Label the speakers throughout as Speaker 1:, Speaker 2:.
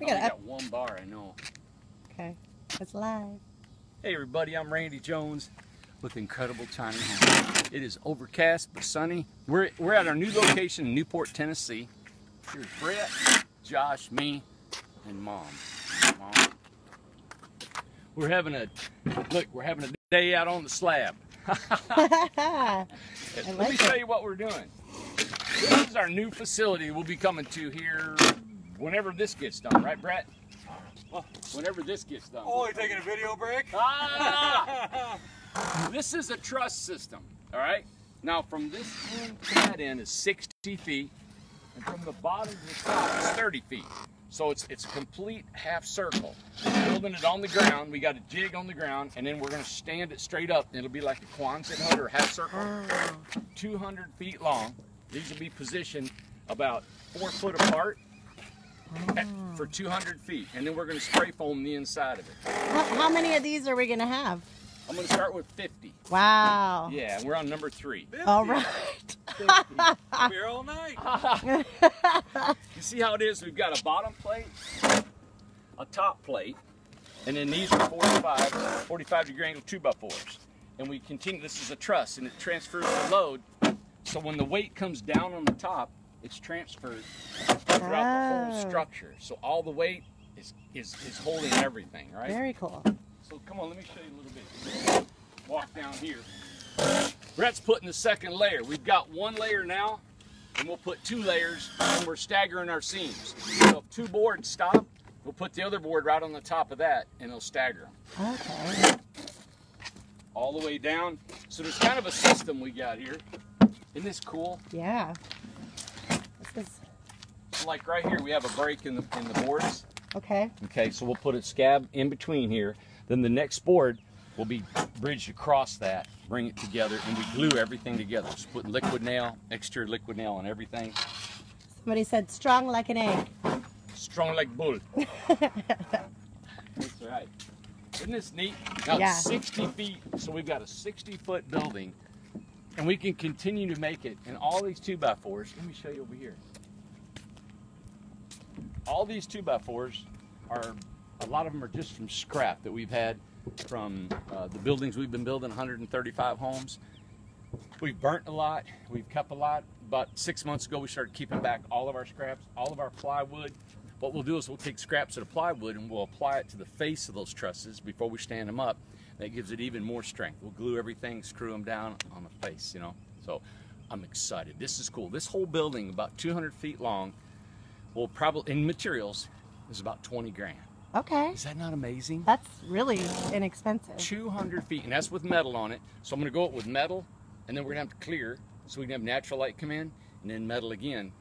Speaker 1: We
Speaker 2: I
Speaker 1: got
Speaker 2: got one bar, I know.
Speaker 1: Okay, it's live.
Speaker 2: Hey everybody, I'm Randy Jones with Incredible Tiny Home. It is overcast but sunny. We're, we're at our new location in Newport, Tennessee. Here's Brett, Josh, me, and Mom. Mom. We're having a, look, we're having a day out on the slab. Let
Speaker 1: like
Speaker 2: me
Speaker 1: it.
Speaker 2: show you what we're doing. This is our new facility we'll be coming to here whenever this gets done, right Brett? Whenever this gets done.
Speaker 3: Oh, you're taking a video break?
Speaker 2: Ah! this is a truss system, all right? Now, from this end to that end is 60 feet, and from the bottom to the top is 30 feet. So it's it's a complete half circle. Building it on the ground, we got a jig on the ground, and then we're gonna stand it straight up. It'll be like a Quonset hut or half circle, 200 feet long. These will be positioned about four foot apart at- for 200 feet, and then we're gonna spray foam the inside of it.
Speaker 1: How, how many of these are we gonna have?
Speaker 2: I'm gonna start with 50.
Speaker 1: Wow.
Speaker 2: Yeah, we're on number three.
Speaker 1: All right.
Speaker 3: we're all night.
Speaker 2: You see how it is? We've got a bottom plate, a top plate, and then these are 45, 45 degree angle 2 by 4s And we continue, this is a truss, and it transfers the load. So when the weight comes down on the top, it's transferred throughout the whole
Speaker 1: Oh.
Speaker 2: structure. So all the weight is, is, is holding everything, right?
Speaker 1: Very cool.
Speaker 2: So come on, let me show you a little bit. Walk down here. Brett's putting the second layer. We've got one layer now, and we'll put two layers, and we're staggering our seams. So if two boards stop, we'll put the other board right on the top of that, and it'll stagger them
Speaker 1: Okay.
Speaker 2: all the way down. So there's kind of a system we got here. Isn't this cool?
Speaker 1: Yeah. This is
Speaker 2: So like right here, we have a break in the in the boards.
Speaker 1: okay.
Speaker 2: Okay, so we'll put a scab in between here. Then the next board will be bridged across that, bring it together, and we glue everything together. Just put liquid nail, extra liquid nail on everything.
Speaker 1: Somebody said strong like an egg.
Speaker 2: Strong like bull. That's right. Isn't this neat? Now
Speaker 1: Yeah.
Speaker 2: it's 60 feet, so we've got a 60 foot building, and we can continue to make it. And all these two by fours, let me show you over here. All these two by fours are, a lot of them are just from scrap that we've had from uh, the buildings we've been building, 135 homes. We've burnt a lot, we've kept a lot. About six months ago, we started keeping back all of our scraps, all of our plywood. What we'll do is we'll take scraps of the plywood and we'll apply it to the face of those trusses before we stand them up. That gives it even more strength. We'll glue everything, screw them down on the face, you know. So I'm excited. This is cool. This whole building, about 200 feet long, will probably, in materials, is about 20 grand.
Speaker 1: Okay.
Speaker 2: Is that not amazing?
Speaker 1: That's really inexpensive.
Speaker 2: 200 feet, and that's with metal on it. So I'm gonna go it with metal, and then we're gonna have to clear so we can have natural light come in, and then metal again.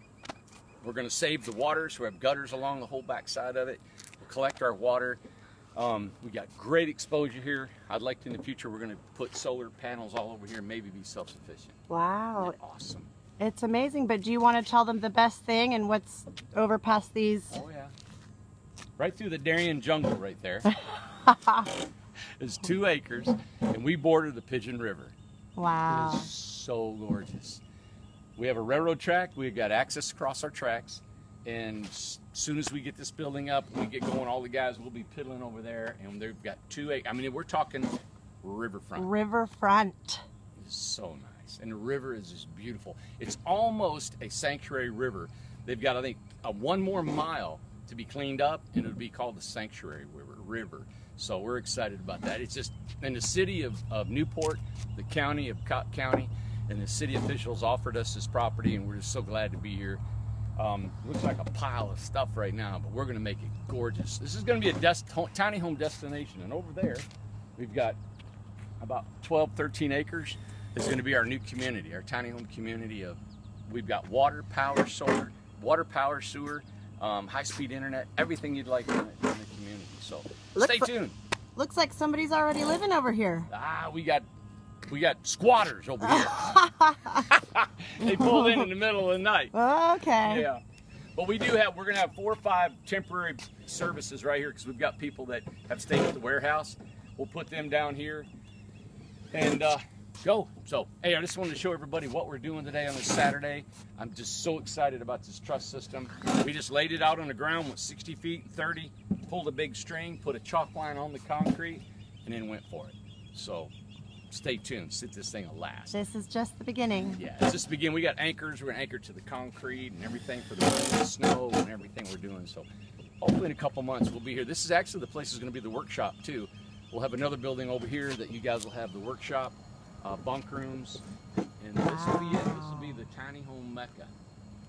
Speaker 2: We're gonna save the water, so we have gutters along the whole back side of it. We'll collect our water. Um, we got great exposure here. I'd like to, in the future, we're gonna put solar panels all over here, and maybe be self-sufficient.
Speaker 1: Wow.
Speaker 2: Awesome.
Speaker 1: It's amazing, but do you want to tell them the best thing and what's over past these?
Speaker 2: Oh yeah. Right through the Darien jungle, right there. It's two acres, and we border the Pigeon River.
Speaker 1: Wow.
Speaker 2: is so gorgeous. We have a railroad track. We've got access across our tracks. And as soon as we get this building up, we get going, all the guys will be piddling over there. And they've got two acres. I mean, we're talking riverfront.
Speaker 1: Riverfront.
Speaker 2: It's so nice. And the river is just beautiful. It's almost a sanctuary river. They've got, I think, one more mile to be cleaned up, and it'll be called the Sanctuary River. River. So we're excited about that. It's just in the city of, of Newport, the county of Cocke County, and the city officials offered us this property, and we're just so glad to be here. Um, looks like a pile of stuff right now, but we're going to make it gorgeous. This is going to be a tiny home destination, and over there, we've got about 12, 13 acres is going to be our new community, our tiny home community of, we've got water, power, solar, water, power, sewer, um, high-speed internet, everything you'd like in the, in the community. So stay tuned.
Speaker 1: Looks like somebody's already living over here.
Speaker 2: Ah, we got, we got squatters over here. they pulled in in the middle of the night.
Speaker 1: Okay.
Speaker 2: Yeah. But we do have, we're going to have four or five temporary services right here because we've got people that have stayed at the warehouse. We'll put them down here. And uh, go. So, hey, I just wanted to show everybody what we're doing today on this Saturday. I'm just so excited about this truss system. We just laid it out on the ground with 60 feet, 30, pulled a big string, put a chalk line on the concrete, and then went for it. So, stay tuned. Sit this thing will last.
Speaker 1: This is just the beginning.
Speaker 2: Yeah, it's just begin. We got anchors. We're gonna anchor to the concrete and everything for the the snow, and everything we're doing. So, hopefully in a couple months we'll be here. This is actually the place is gonna be the workshop too. We'll have another building over here that you guys will have the workshop, uh, bunk rooms, and this will be it. This will be the tiny home mecca,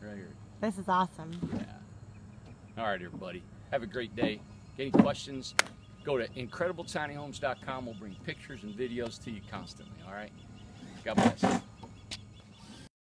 Speaker 2: right here.
Speaker 1: This is awesome.
Speaker 2: Yeah. All right, everybody. Have a great day. Any questions? Go to incredibletinyhomes.com. We'll bring pictures and videos to you constantly. All right. God bless.